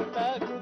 ಅಂತ